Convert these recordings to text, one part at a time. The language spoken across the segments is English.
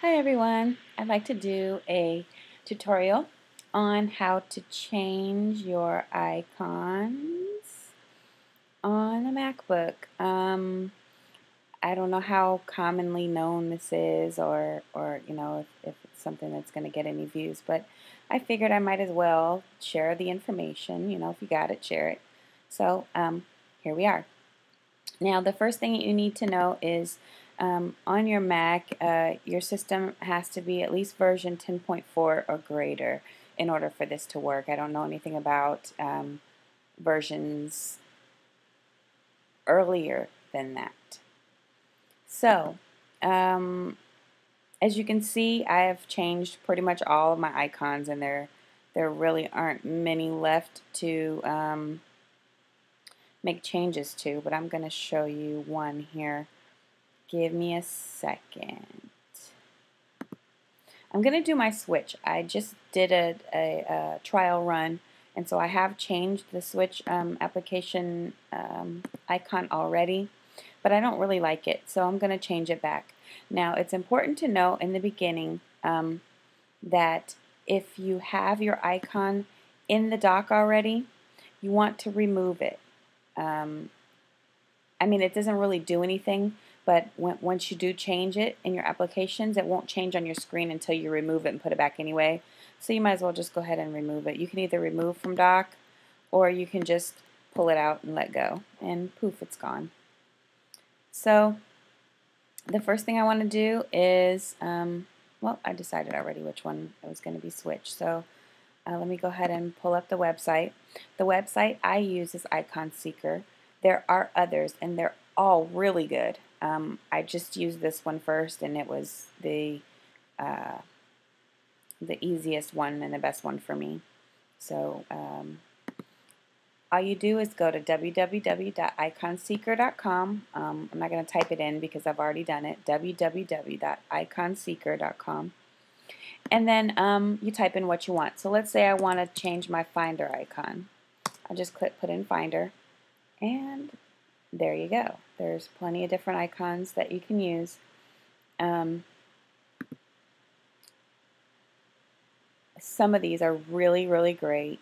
Hi everyone, I'd like to do a tutorial on how to change your icons on a MacBook. Um, I don't know how commonly known this is or, or you know, if, if it's something that's going to get any views, but I figured I might as well share the information. You know, if you got it, share it. So um, here we are. Now the first thing you need to know is um, on your Mac, uh, your system has to be at least version 10.4 or greater in order for this to work. I don't know anything about um, versions earlier than that. So, um, as you can see, I have changed pretty much all of my icons, and there there really aren't many left to um, make changes to, but I'm going to show you one here. Give me a second. I'm going to do my switch. I just did a, a, a, trial run, and so I have changed the switch um, application um, icon already, but I don't really like it, so I'm going to change it back. Now, it's important to know in the beginning um, that if you have your icon in the dock already, you want to remove it. Um, I mean, it doesn't really do anything, but when, once you do change it in your applications, it won't change on your screen until you remove it and put it back anyway. So you might as well just go ahead and remove it. You can either remove from dock or you can just pull it out and let go and poof, it's gone. So the first thing I want to do is, um, well, I decided already which one it was going to be switched. So uh, let me go ahead and pull up the website. The website I use is Icon Seeker. There are others, and they're all really good. Um, I just used this one first, and it was the uh, the easiest one and the best one for me. So um, all you do is go to www.iconseeker.com. Um, I'm not going to type it in because I've already done it. www.iconseeker.com. And then um, you type in what you want. So let's say I want to change my Finder icon. I just click put in Finder, and there you go. There's plenty of different icons that you can use. Um, some of these are really, really great.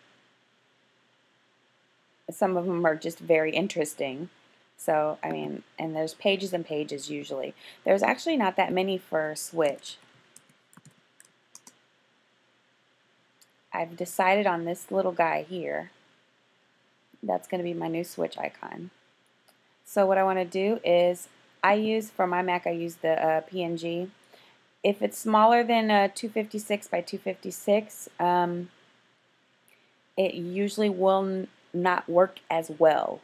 Some of them are just very interesting. So, I mean, and there's pages and pages usually. There's actually not that many for Switch. I've decided on this little guy here. That's going to be my new Switch icon. So what I want to do is I use, for my Mac, I use the uh, PNG. If it's smaller than uh, 256 by 256, um, it usually will not work as well.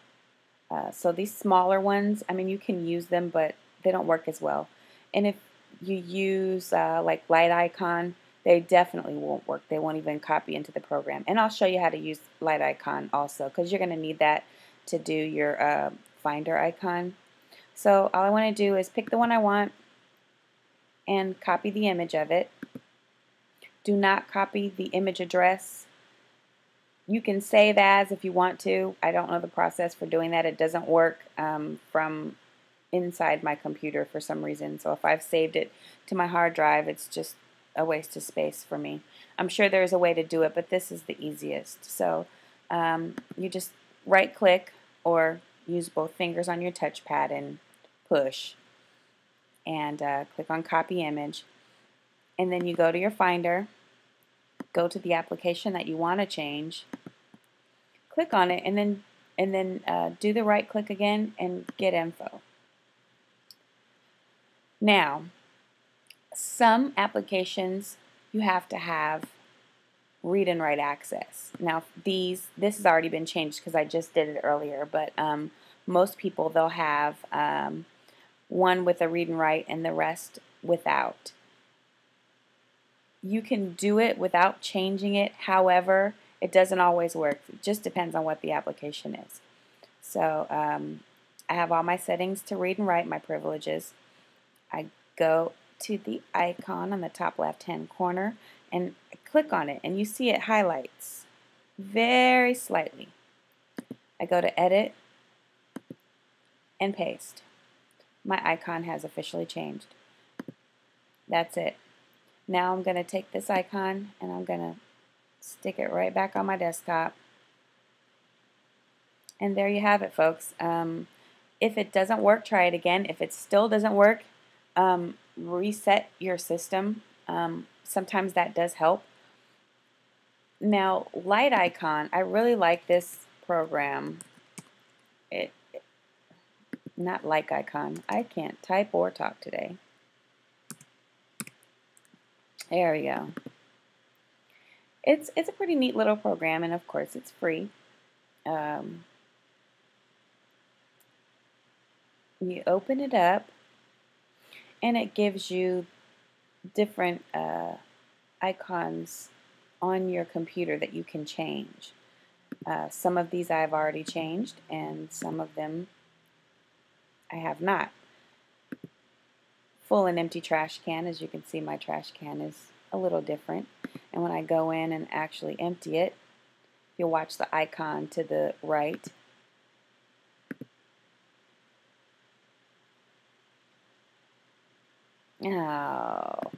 Uh, so these smaller ones, I mean, you can use them, but they don't work as well. And if you use uh, like LiteIcon, they definitely won't work. They won't even copy into the program. And I'll show you how to use LiteIcon also, because you're going to need that to do your uh, Finder icon. So all I want to do is pick the one I want and copy the image of it. Do not copy the image address. You can save as if you want to. I don't know the process for doing that. It doesn't work um, from inside my computer for some reason. So if I've saved it to my hard drive, it's just a waste of space for me. I'm sure there's a way to do it, but this is the easiest. So um, you just right click or use both fingers on your touchpad and push and uh, click on copy image. And then you go to your finder go to the application that you want to change click on it and then and then uh, do the right click again and get info. Now some applications you have to have read and write access. Now these, this has already been changed because I just did it earlier, but um, most people they'll have um, one with a read and write and the rest without. You can do it without changing it, however, it doesn't always work. It just depends on what the application is. So um, I have all my settings to read and write, my privileges. I go to the icon on the top left hand corner and click on it and you see it highlights very slightly. I go to edit and paste. My icon has officially changed. That's it. Now I'm going to take this icon and I'm going to stick it right back on my desktop. And there you have it, folks. Um, if it doesn't work, try it again. If it still doesn't work, um, reset your system. Um, sometimes that does help. Now, LiteIcon, I really like this program. It, not like icon. I can't type or talk today. There we go. It's it's a pretty neat little program, and of course, it's free. Um, you open it up, and it gives you different uh, icons on your computer that you can change. Uh, some of these I've already changed, and some of them I have not. Full and empty trash can, as you can see, my trash can is a little different. And when I go in and actually empty it, you'll watch the icon to the right. Oh,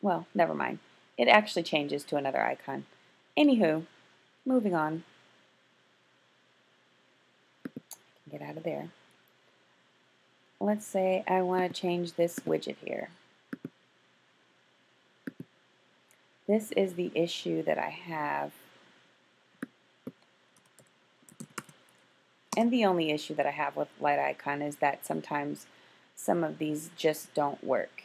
well, never mind. It actually changes to another icon. Anywho, moving on. Get out of there. Let's say I want to change this widget here. This is the issue that I have. And the only issue that I have with LiteIcon is that sometimes some of these just don't work.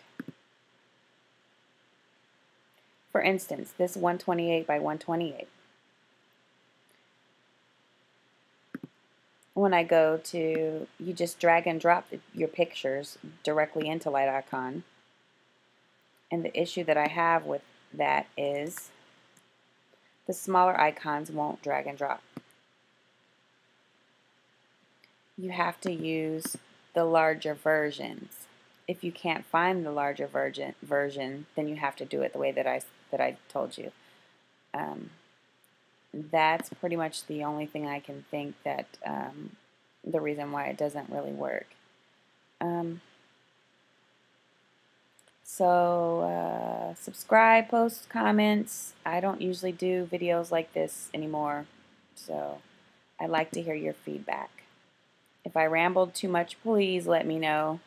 For instance, this 128 by 128. When I go to, you just drag and drop your pictures directly into LiteIcon. And the issue that I have with that is the smaller icons won't drag and drop. You have to use the larger versions. If you can't find the larger version, version, then you have to do it the way that I that I told you. Um, that's pretty much the only thing I can think that um, the reason why it doesn't really work. Um, so uh, subscribe, post comments. I don't usually do videos like this anymore, so I'd like to hear your feedback. If I rambled too much, please let me know,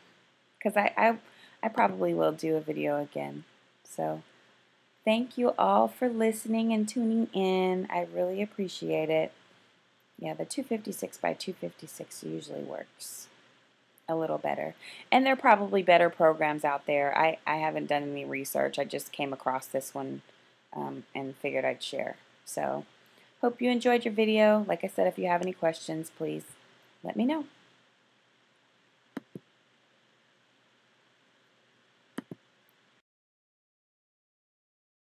because I, I, I probably will do a video again. So thank you all for listening and tuning in. I really appreciate it. Yeah, the 256 by 256 usually works a little better. And there are probably better programs out there. I, I haven't done any research. I just came across this one um, and figured I'd share. So, hope you enjoyed your video. Like I said, if you have any questions, please let me know.